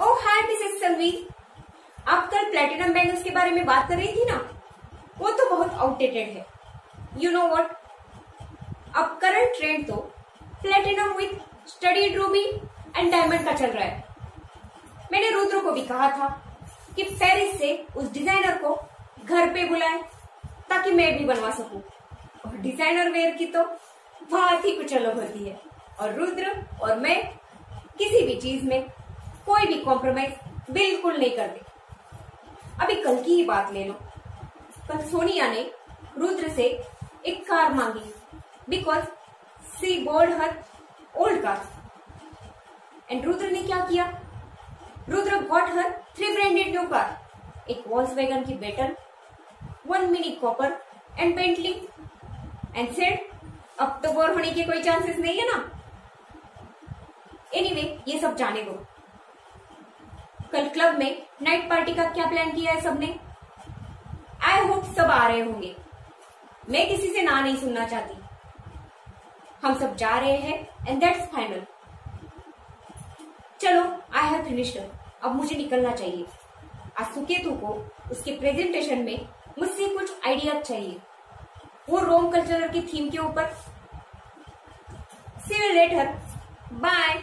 ओ हाय Mrs संवी आप कल platinum bangles के बारे में बात कर रही थी ना? वो तो बहुत आउटडेटेड है। यू नो वॉट अब करंट ट्रेंड तो platinum with studded ruby and diamond का चल रहा है। मैंने रुद्र को भी कहा था कि पेरिस से उस डिज़ाइनर को घर पे बुलाए, ताकि मैं भी बनवा सकूँ। और डिज़ाइनर वेयर की तो बात ही कुछ अलग होती है। और रुद्र और मैं किसी भी चीज़ में कोई भी कॉम्प्रोमाइज बिल्कुल नहीं करते अभी कल की ही बात ले लो। कल सोनिया ने रुद्र से एक कार मांगी because she bored her old car and Rudra ने क्या किया? Rudra got her three branded new car एक वॉल्स वैगन की better one mini Cooper and Bentley and said अब तो बोर होने के कोई चांसेस नहीं है ना। एनीवे anyway, ये सब जाने दो। कल क्लब में नाइट पार्टी का क्या प्लान किया है सबने? आई होप सब आ रहे होंगे। मैं किसी से ना नहीं सुनना चाहती। हम सब जा रहे हैं एंड दैट्स फाइनल चलो आई हैव फिनिश्ड अब मुझे निकलना चाहिए। आज सुकेतु को उसके प्रेजेंटेशन में मुझसे कुछ आइडिया चाहिए। वो रोम कल्चर की थीम के ऊपर। सी यू लेटर बाय